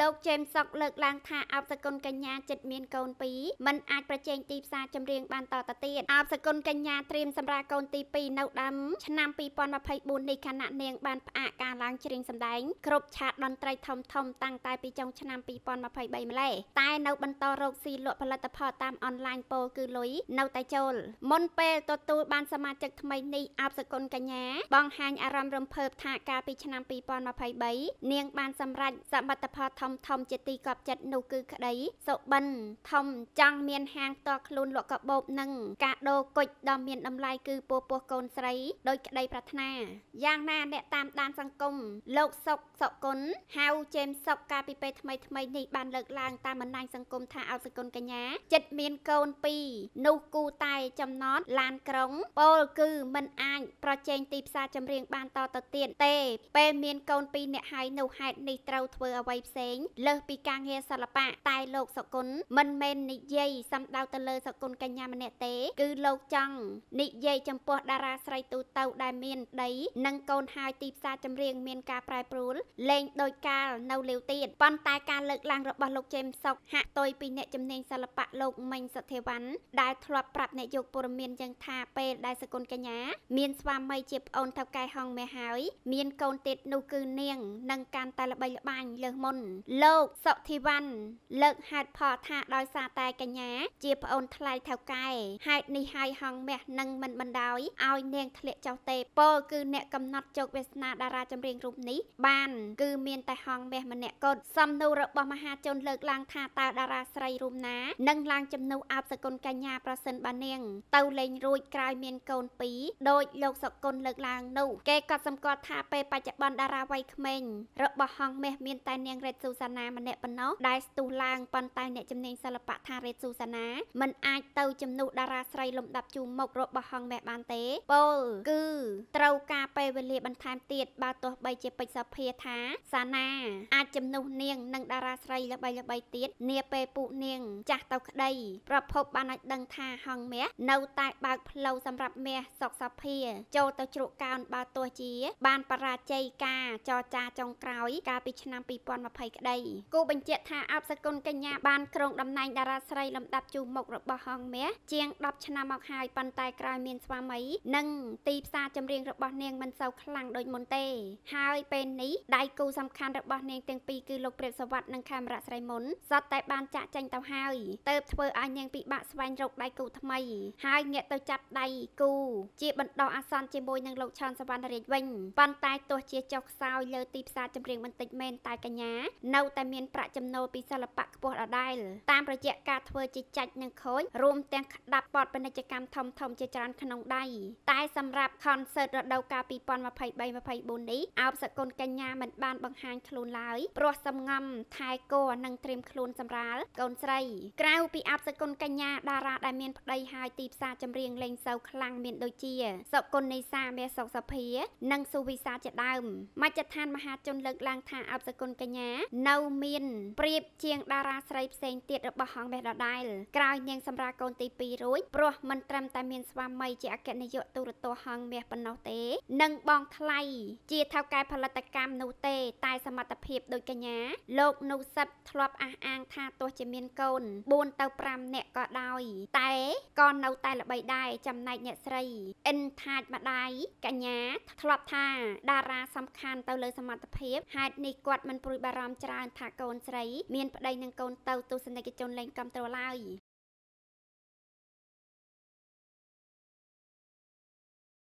លោកជេមសុកលើកឡើងថាអបសគុណកញ្ញាចិត្តមានកូនពីរមិនអាចប្រជែងទីផ្សារចម្រៀងបានតទៅទៀតអបសគុណកញ្ញាត្រៀមសម្រាប់កូនទី2នៅដើមឆ្នាំ2024នេះខណៈនាងបានផ្អាកការឡើងច្រៀងសម្ដែងគ្រប់ឆាកតន្ត្រីធំធំតាំងតែពីចុងឆ្នាំ2023ម្លេះតែនៅបន្តរកស៊ីលក់ផលិតផលតាមអនឡាញពោលគឺលុយនៅតែចូលមុនពេលទទួលបានសមាជិកថ្មីនេះអបសគុណកញ្ញាបង្ហាញអារម្មណ៍រំភើបថាកាលពីឆ្នាំ2023នាងបានសម្រេចសមិទ្ធផលធំធំជាទីកប់ចិត្តនោះគឺក្តីសុបិនធំចង់មានហាងផ្ទាល់ខ្លួនលក់កាបូបនិងកាដូគុជដ៏មានតម្លៃគឺពោះពោះកូនស្រីដោយក្តីប្រាថ្នាយ៉ាងណាអ្នកតាមដានសង្គមលោកសុកសុគុណហៅជេមសុកកាលពីពេលថ្មីថ្មីនេះបានលើកឡើងតាមបណ្ដាញសង្គមថាអោសគុណកញ្ញាចិត្តមានកូនពីរនោះគូតែចំណត់ឡានក្រុងពោលគឺមិនអាចប្រជែងទីផ្សារចម្រៀងបានតទៅទៀតទេពេលមានកូនពីរអ្នកហើយនោះហេតុនេះត្រូវធ្វើអ្វីផ្សេងលើសពីការងារសិល្បៈតែលោកសុគន្ធមិនមែននិយាយសំដៅទៅលើសុគន្ធកញ្ញាម្នាក់ទេ គឺលោកចង់និយាយចំពោះតារាស្រីទូទៅដែលមានដីនិងកូនហើយទីផ្សារចម្រៀងមានការប្រែប្រួលលែងដោយកាលនៅលាវទៀតប៉ុន្តែការលើកឡើងរបស់លោកជេមសុកហាក់តុយពីអ្នកជំនាញសិល្បៈលោកមិញសធិវ័នដែលធ្លាប់ប្រាប់អ្នកយកព័ត៌មានយ៉ាងថាពេលដែលសគុណកញ្ញាមានស្វាមីជាប្អូនថៅកែហងមេហើយមានកូនទៀតនោះគឺនាងនឹងកាន់តែល្បីល្បាញលើសមុនលោកសុធិវ័នលើកហេតុផលថាដោយសារតែកញ្ញា ជាប្អូនថ្លៃថៅកែហេតុនេះហើយហងមាសនឹងមិនបណ្ដោយឲ្យនាងធ្លាក់ចុះទេពោលគឺអ្នកកំណត់ជោគវាសនាតារាចម្រៀងរូបនេះបាន គឺមានតែហងមាសម្នាក់គត់សំណួររបស់មហាជនលើកឡើងថាតើតារាស្រីរូបណានឹងឡើងជំនួសអបសគុណកញ្ញាប្រសិនបើនាង ទៅលេងរួចក្រោយមានកូនពីរដោយលោកសុគន្ធលើកឡើងនោះគេក៏សម្គាល់ថាពេលបច្ចុប្បន្នតារាវ័យក្មេងរបស់ហងមាសមានតែនាងរ៉េតស៊ូសាណាម្នាក់ប៉ុណ្ណោះដែលស្ទុះឡើងប៉ុន្តែអ្នកជំនាញសិល្បៈថារ៉េតស៊ូសាណាមិនអាចទៅជំនួសតារាស្រីលំដាប់ជួរមុខរបស់ហងមាសបានទេពោលគឺត្រូវការពេលវេលាបន្ថែមទៀតបើទោះបីជាពេជ្រសភាថាសាណាអាចជំនួសនាងនិងតារាស្រីល្បីៗទៀតនាពេលពួកនាង ចាស់ទៅក្តីប្រភពបានឲ្យដឹងថាហងមាសនៅតែបើកផ្លូវសម្រាប់មាសសុកសភា ចូលទៅជ្រកកោនបើទោះជា បានបរាជ័យការចរចាចុងក្រោយកាលពីឆ្នាំ2020ក្តីគូបញ្ជាក់ថាអបសគុណកញ្ញាបានក្រុងតំណែងតារាស្រីលំដាប់ជួរមុខរបស់ហងមាសជាង10ឆ្នាំមកហើយប៉ុន្តែក្រោយមានស្វាមីនិងទីផ្សារចម្រៀងរបស់នាងមិនសូវខ្លាំងដូចមុនទេ ហើយពេលនេះដៃគូសំខាន់របស់នាងទាំងពីរគឺលោកព្រាបសវັດនិងខេមរៈស្រីមុនសតតែបានចាក់ចេញទៅហើយទៅធ្វើឲ្យនាងពិបាកស្វែងរកដៃគូថ្មីហើយងាកទៅចាប់ដៃគូជាបណ្ដោះអាសន្នជាមួយនឹងលោកឆាន់សវណ្ណរាជវិញប៉ុន្តែទោះជាចុះខ្សោយលើទីផ្សារចម្រៀងបន្តិចមែនតែកញ្ញានៅតែមានប្រាក់ចំណូលពីសិល្បៈខ្ពស់ដដែលតាមរយៈការធ្វើជាចាច់និងខូចរួមទាំងក្តាប់បទពាណិជ្ជកម្មធំធំជាច្រើនក្នុងដៃតែសម្រាប់ concert រដូវកាល2023-24នេះអោបសកុនកញ្ញាមិនបានបង្ហាញខ្លួនឡើយព្រោះសំងំថែគរនិងត្រៀមខ្លួនសម្រាលកូនស្រីក្រៅពីអោបសកុនកញ្ញាតារាដែលមានប្តីហើយទីផ្សារចម្រៀងលេងសូវខ្លាំងមានដូចជាសុគន្ធនេសាមេសុកសភា និងសុវិសាជាដើមមជ្ឈដ្ឋានមហាជនលើកឡើងថាអបសគុណកញ្ញានៅមានប្រៀបជាងតារាស្រីផ្សេងទៀតរបស់ហងបេះដដែលក្រោយនាងសម្រាប់កូនទី2រួចព្រោះមិនត្រឹមតែមានស្វាមីជាអគ្គនាយកទូរទស្សន៍ហងមាសប៉ុណ្ណោះទេនិងបងថ្លៃជាថៅកែផលិតកម្មនោះទេ តែសមត្ថភាពដូចកញ្ញា លោកនូសិតធ្លាប់អះអាងថាទោះជាមានកូន4ទៅ5នាក់ក៏ដោយតែក៏នៅតែល្បីដែរចំណែកអ្នកស្រីអិនថាចម្ដាយកញ្ញាធ្លាប់ថាតារាសំខាន់ទៅលើសមត្ថភាពហេតុនេះគាត់មិនព្រួយបារម្ភច្រើនថាកូនស្រី មានប្តីនិងកូនទៅទស្សនិកជនលែងគ្រប់គ្រងឡើយ